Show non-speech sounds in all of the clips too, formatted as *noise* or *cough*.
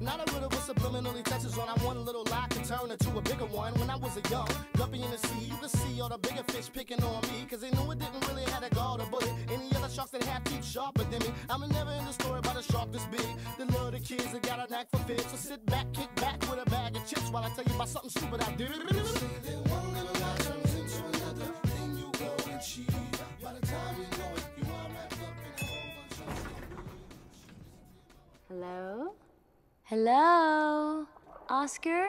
Not a riddle with subliminally touches on. I one little lie can turn into a bigger one. When I was a young guppy in the sea, you could see all the bigger fish picking on me. Cause they knew it didn't really have a guard or bullet. Any other sharks that have teeth sharper than me. I'm never in the story about a shark this big. The little kids that got a knack for fish. So sit back, kick back with a bag of chips while I tell you about something stupid I did. Hello? Hello? Oscar?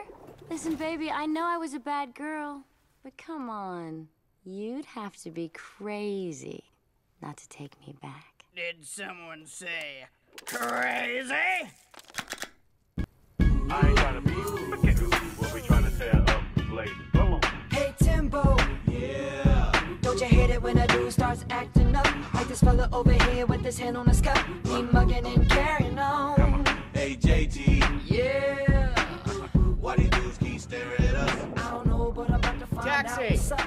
Listen, baby, I know I was a bad girl, but come on. You'd have to be crazy not to take me back. Did someone say crazy? I ain't trying to be but what we trying to tear up later. Come on. Hey Timbo. Yeah. Don't you hate it when a dude starts acting up? Like this fella over here with his hand on his cup. He mugging and carrying on. Hey JT, Yeah. why these dudes keep staring at us? I don't know, but I'm about to find Taxi. out what's up.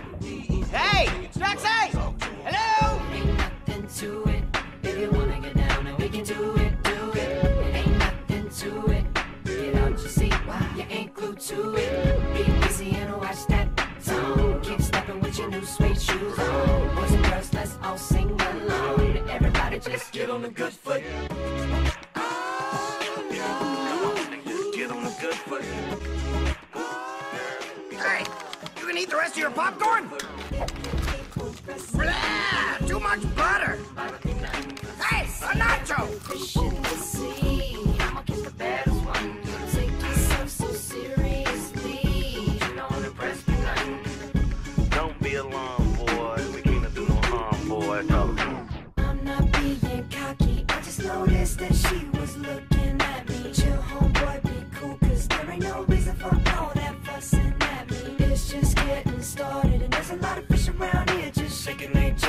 Hey, taxi! Hello? Ain't nothing to it. If you wanna get down and we can do it, do it. Ain't nothing to it. Get out your seat while you ain't glued to it. Be easy and watch that song. Keep stepping with your new suede shoes on. Boys and girls, let's all sing along. Everybody just get on the good rest of your popcorn? Blah, too much butter. Hey, a nacho!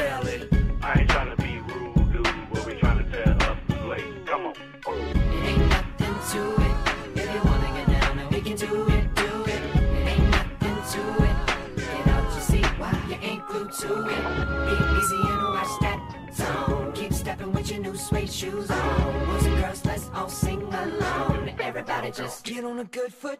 Their. I ain't trying to be rude, dude. What we trying to tear up later. Come on. It ain't nothing to it. If you wanna get down, we can do it, do it. It ain't nothing to it. Get out your seat while you ain't glued to it. Be easy and watch that song. Keep stepping with your new suede shoes on. Boys and girls, let's all sing along. Everybody just get on a good foot.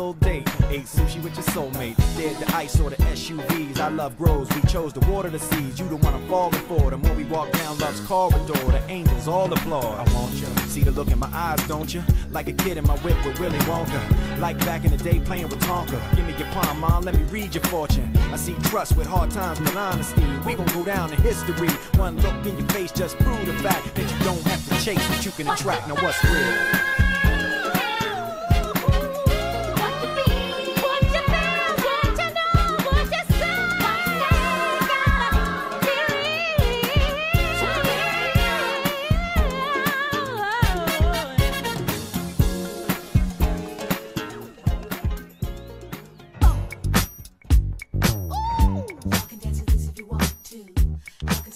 Little date, ate sushi with your soulmate. Did the ice or the SUVs. I love grows, we chose to water the seeds. You the one I'm falling for. The more we walk down love's corridor, the angels all applaud. I want you. See the look in my eyes, don't you? Like a kid in my whip with Willy Wonka. Like back in the day playing with Tonka. Give me your palm, mom, let me read your fortune. I see trust with hard times and honesty. We gon' go down in history. One look in your face just prove the fact that you don't have to chase what you can attract. Now what's real?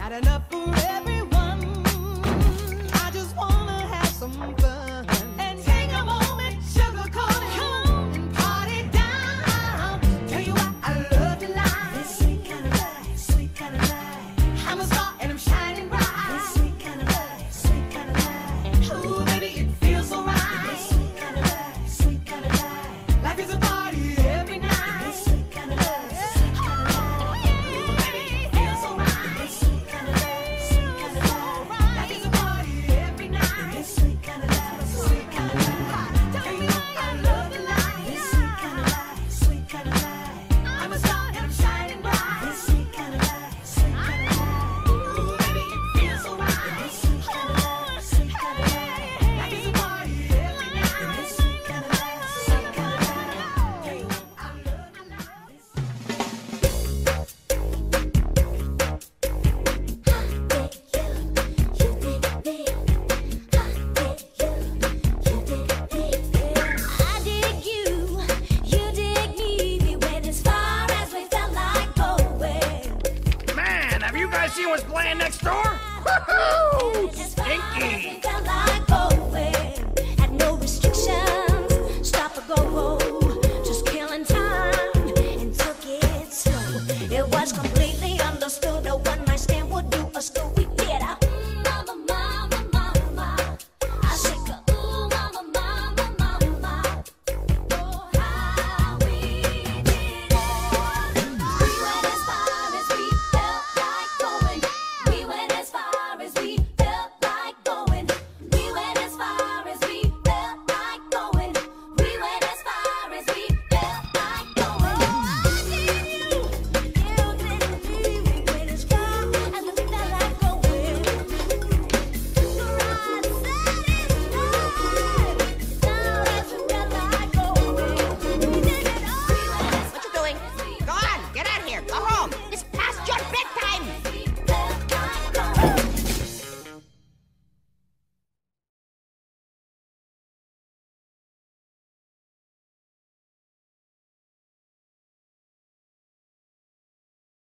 got enough for Jesse was playing next door? *laughs* Woohoo! Stinky!